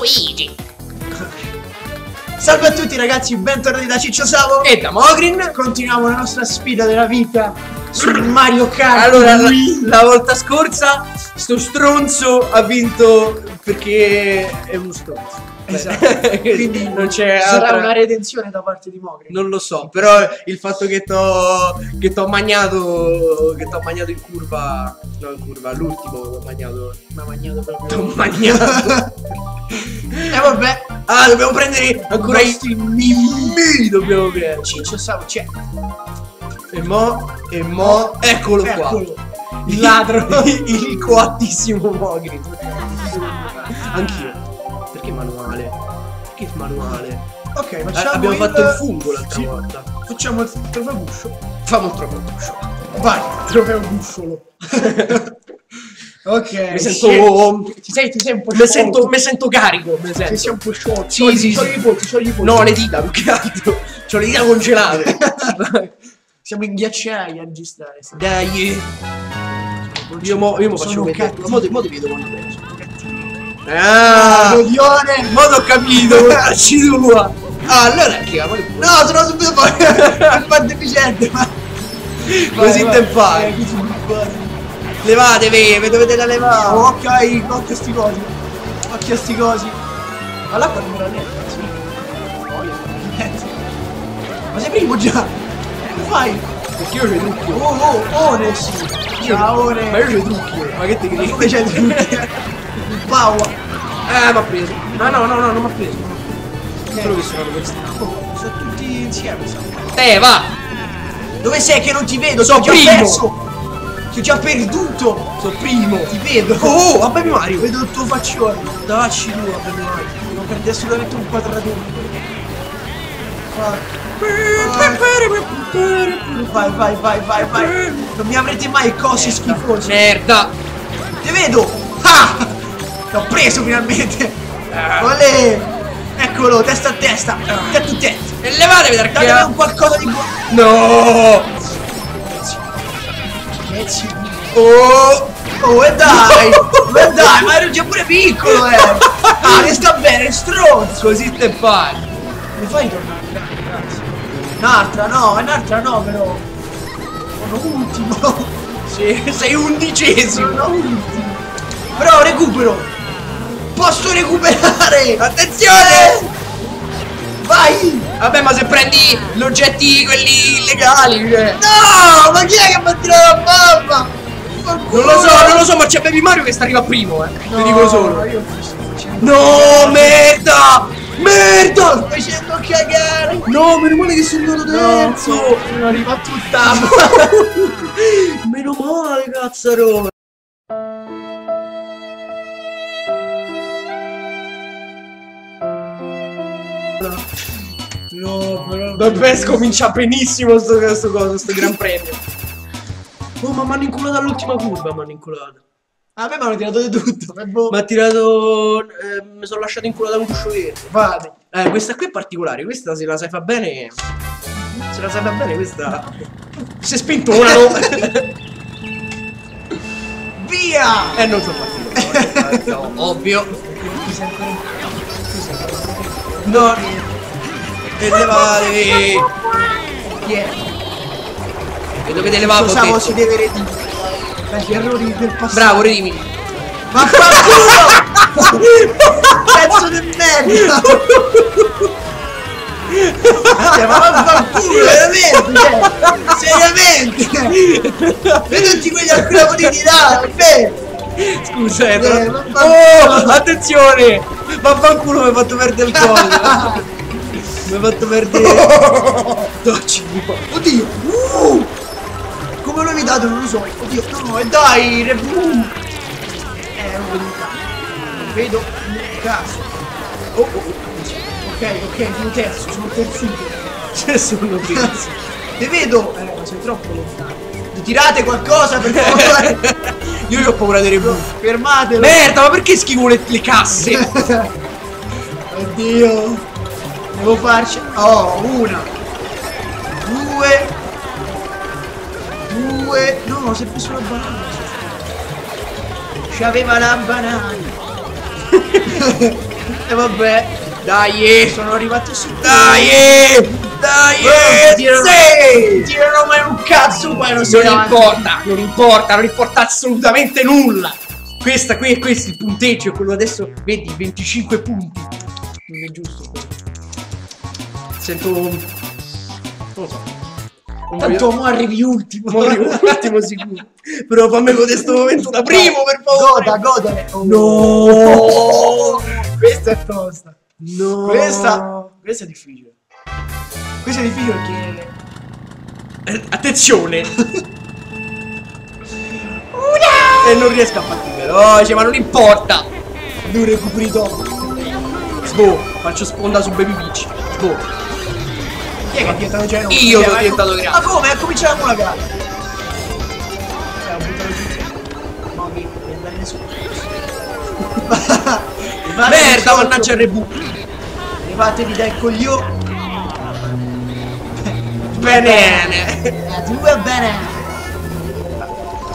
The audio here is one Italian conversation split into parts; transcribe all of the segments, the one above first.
Luigi. Salve a tutti ragazzi, bentornati da Ciccio Savo E da Mogrin. Continuiamo la nostra sfida della vita su Mario Kart Allora, la, la volta scorsa sto stronzo ha vinto perché è uno stronzo. Esatto. Quindi non c'è Sarà altra- una redenzione da parte di Mogri Non lo so, però il fatto che t'ho che t'ho magnato che t'ho magnato in curva, no in curva, l'ultimo l'ho magnato. Mi ha magnato proprio T'ho magnato. E vabbè ah, dobbiamo prendere ancora i nostri mimmi dobbiamo prendere. Ciccio Savo c'è E mo e mo eccolo qua. Eccolo Il ladro il, il coattissimo Mogri. Anch'io. Perché manuale? Perché manuale? Ok Eh, facciamo abbiamo il... fatto il fungo l'altra Sì. volta. Facciamo il trofeo guscio Famo un troppo guscio. Vai trofeo gusciolo Ok Mi sento Ti sei, ti sei un po' mi sento, mi sento carico, mi Ti sento. sei un po' sciolto Sì, Sciogli- sì, sì. i polsi, sciogli i polsi. No, le dita più che altro. C'ho le dita congelate. Siamo in ghiacciai a registrare. Dai. Io mo, io mo faccio vedere. cattivi. Mo, mo ti vedo quando penso. Ah, Rodione mo t'ho capito, cazzi tua. Ah, allora che ma No, sono subito poi per far deficiente ma Così te fai. Eh. Levatevi, vi dovete da levare. Oh, ok, occhio a sti cosi Occhio a sti cosi Ma l'acqua non la Oh, io niente Ma sei primo già Come fai? Perché io c'ho i trucchi. Oh, oh, ore sì Ciao, Ma io c'ho i trucchi. Ma che ti credi? Come c'è tutti? Il Paua Eh, m'ha preso. No, no, no, no, non m'ha preso. Solo che sono questi. Oh, sono tutti insieme so. Te, va! Dove sei che non ti vedo? So Ti ho primo. perso Ti ho già perduto Sono primo. Ti vedo Oh, oh, Baby Mario. Vedo il tuo faccione Dacci tu a vedere Non perdi assolutamente un quadratone Vai vai vai vai vai Non mi avrete mai cose schifose Merda. Ti vedo Ah L'ho preso finalmente. Olè Eccolo testa a testa Tetto tetto E levatevi dal Datemi un qualcosa di buono No. Oh Oh e dai E dai ma ero già pure piccolo eh Ah che sta bene stronzo Così te fai. Mi fai tornare? Grazie. Un'altra no, un'altra no però. Sono ultimo. Sì, sei undicesimo. Sono ultimo. Però recupero. Posso recuperare. Attenzione! Vai. Vabbè, ma se prendi gli oggetti quelli illegali, cioè. No, ma chi è che mi ha tirato la bomba? Non lo so, non lo so, ma c'è Baby Mario che sta arriva primo, eh. Ti dico solo. Io. No, merda! Merda! Sto facendo cagare. No, meno male che sono andato No, terzo! non arriva a tutta. meno male, cazzaro! No, però. Vabbè, scomincia benissimo sto, sto coso, sto gran premio. Oh, ma mi hanno inculato all'ultima curva, mi hanno inculato. A me mi hanno tirato di tutto. boh. Mi ha tirato... eh, mi sono lasciato un guscio verde. Vadi. Eh, questa qui è particolare, questa se la sai fa bene... Se la sai fa bene, questa... Si è spinto una no... Via. eh, non so particolare, no, ovvio. Ancora in- No. E! Chi è? E dovete levare Lo Savo ho si deve redimere dagli errori del passato. Bravo, redimi. Ma qualcuno! Pezzo di merda! Cioè, ma vaffanculo, veramente! Cioè, seriamente! Vedo tutti quegli alcuni di là, vabbè! Scusa, eh, Eh, però- vaffanculo. Oh, attenzione! Vaffanculo mi hai fatto perdere il coso. mi hai fatto perdere. Dacci, Oddio! Uh! Come l'ho evitato non lo so. Oddio, no, e dai! Re... Eh, non vedo un cazzo. Non vedo un caso. Oh, oh, oh. Ok, ok, sono terzo, sono terzuto. C'è solo pezzi. Ti vedo! Eh, ma sei troppo lontano. Tirate qualcosa per favore! Io ho paura dei rebu. Fermatelo! Merda, ma perché schivo le, le casse? Oddio! Devo farci. Oh, una! Due! Due! No, si è preso la banana! C'aveva la banana! E vabbè, Dai! sono arrivato su. Dai! Dai! Oh, tirano- Sì! Tirano mai un cazzo, poi non si Non davanti. importa, non importa, non importa assolutamente nulla. Questa qui è questo il punteggio, quello adesso, vedi, 25 punti. Non è giusto. quello. Sento. Non lo so. Non Tanto voglio- mo arrivi ultimo. Mo arrivo ultimo sicuro. Però fammi godere sto momento da primo, per favore. Goda, godere. No! Questa è tosta. No! Questa, questa è difficile. Questa è difficile perché. Eh, Attenzione! E non riesco a farti veloce, ma non importa! Non recuperi dopo. Sbo, faccio sponda su Baby Beach. Sbo. Chi è che è diventato grande? Io sono diventato grande. Ma come? Cominciamo la gara. Eh, ho buttato giù. No, mi per dare nessuno. Merda, mannaggia il Rebu. Levatevi dai coglioni. Benene. Eh, Due bene.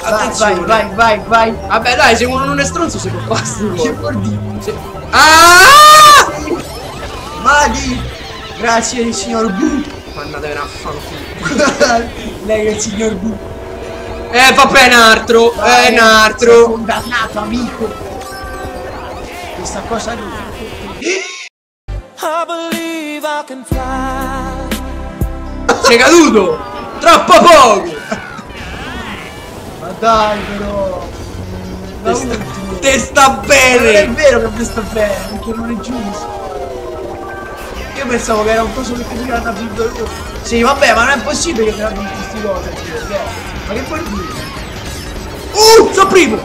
Vai, vai, Attenzione. vai, vai, vai. Vabbè, dai, se uno non è stronzo si può fare. Che vuol dire? Ah! Maghi! Grazie il signor Bu. Mandatevene a fanculo. Lei è il signor Bu. Eh, va bene, altro. Eh, Vai, un Sei altro. condannato, amico. Questa cosa non I believe I can fly. Sei caduto. Troppo poco. Ma dai però. Te sta, te sta Non è bene. vero che mi sta bene, perché non è giusto. Io pensavo che era un coso che mi hanno vinto. Sì, vabbè, ma non è possibile che mi hanno vinto questi cose. perché- Ma che vuol dire? Uh, sono primo.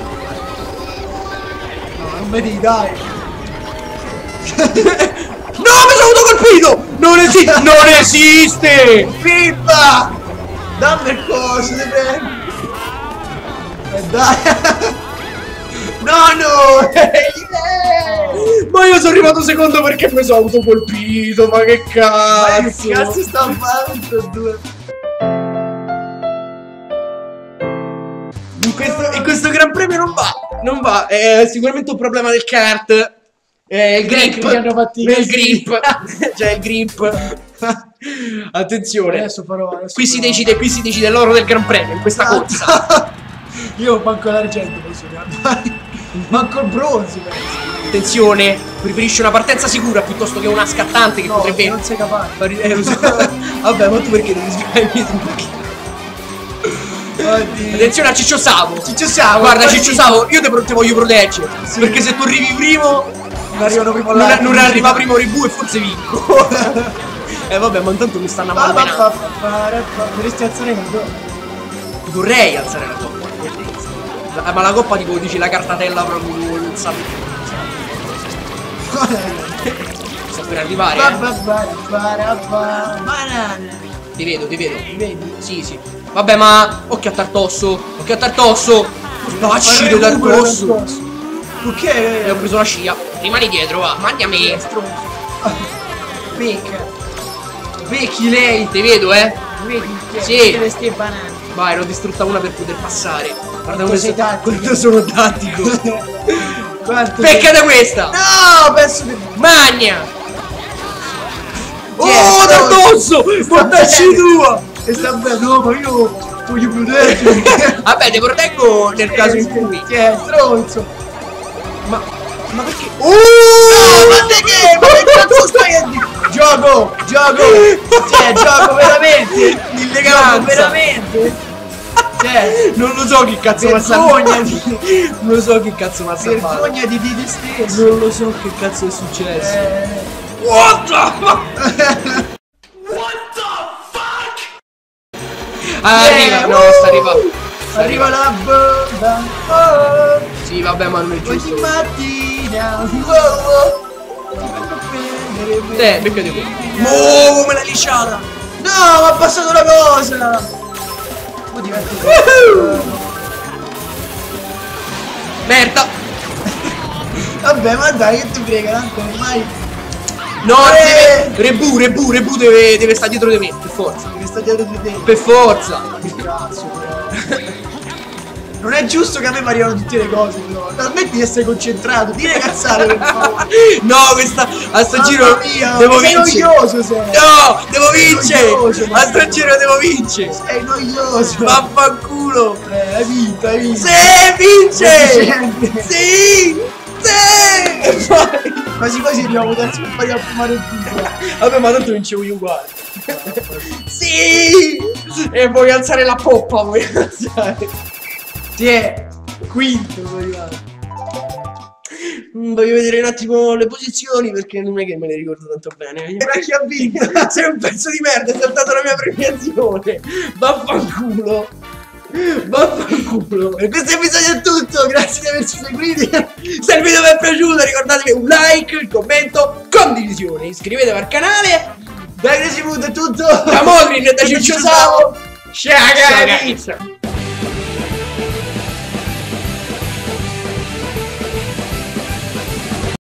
No, non vedi, dai. No, mi sono avuto colpito. Non esiste. Non esiste. Pippa! Dammi il coso, ti prego! E dai! No, no! Ma io sono arrivato secondo perché mi sono autocolpito, ma che Ma cazzo! che cazzo sta facendo due? In questo, in questo Gran Premio non va, non va, è sicuramente un problema del kart. È il grip, è il grip, cioè il grip. Attenzione, Adesso farò. Adesso qui si farò- decide, qui si decide l'oro del Gran Premio in questa corsa. Io manco l'argento posso dare. Manco il bronzo penso. Attenzione, preferisci una partenza sicura piuttosto che una scattante che No, potrebbe non sei capace. eh, lo so. Vabbè, ma tu perché devi sbagliare i trucchi? Oddio. Attenzione a Ciccio Savo. Ciccio Savo. Guarda guarda, Ciccio Savo, io te, te voglio proteggere. Sì. Perché se tu arrivi primo, Non arrivano primo non, là. non arriva primo Rebu e forse vinco. eh vabbè, ma intanto mi stanno pa. Dovresti alzare la tua. Vorrei alzare la coppa. La- ma la coppa tipo dici la cartatella proprio non sa sto per arrivare, eh. Ti vedo, ti vedo. Vedi? Sì, sì. Vabbè, ma occhio a Tartosso. Occhio a Tartosso. Ma recupero Tartosso. Ok. E ho preso la scia. Rimani dietro, va. Mandi a me. Becca. Becchi lei. Ti vedo, eh. Vedi Sì. queste banane. Vai, l'ho distrutta una per poter passare. Guarda come sei tattico. quanto sono tattico. Quanto Pecca da questa. No, penso che Magna. Oh, Tartosso! Mortacci bene. tua! E sta bene, no, ma io voglio proteggere. Vabbè, ti proteggo nel caso in cui. Chi è? Stronzo. Ma. Ma perché? No, ma te che? Ma che cazzo stai a dire? Gioco, gioco. Cioè, gioco veramente. Gioco veramente. Cioè, Non lo so che cazzo salvato. vergognati. Non lo so che cazzo salvato. Vergognati di te stesso. Non lo so che cazzo è successo. Eh, What the fuck? Ah, arriva, Eh, no, sta arrivando. Arriva la bomba. Oh, Sì, vabbè, ma non è ogni giusto. mattina. Oh, Te, beccati qui. Oh, me l'ha lisciata. No, mi ha passato la cosa! Mo divento Merda. Vabbè, ma dai, che ti frega, tanto ormai No, Eh. deve... Rebu, Rebu, Rebu deve, deve stare dietro di me, per forza. che sta dietro di te. Per forza. Che cazzo, però. Non è giusto che a me variano tutte le cose, però. Smetti di essere concentrato, dire cazzate per favore. No, questa a sto Mamma giro mia, devo sei vincere. noioso sei. No, devo vincere. noioso, A sto giro devo vincere. Sei noioso. Vaffanculo. Eh, hai vinto, hai vinto. Sì, vince. Sì. Sì. E poi Quasi quasi arriviamo da fare a fumare il pizzo. Vabbè, ma tanto vincevo io uguale. sì! E voglio alzare la poppa, voglio alzare. Ti è. Quinto. Mm, Voglio vedere un attimo le posizioni perché non è che me le ricordo tanto bene. Ma chi ha vinto? Sei un pezzo di merda, hai saltato la mia premiazione. Vaffanculo. Vaffanculo. E questo episodio è tutto, grazie di averci seguiti. Se il video vi è piaciuto ricordatevi un like, il commento, condivisione, iscrivetevi al canale. Da Crazy Food è tutto. Da Modrin e da Ciccio Savo. Ciao Ciao, ragazzi.